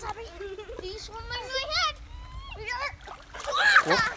Sorry. Please, one my head. Whoop.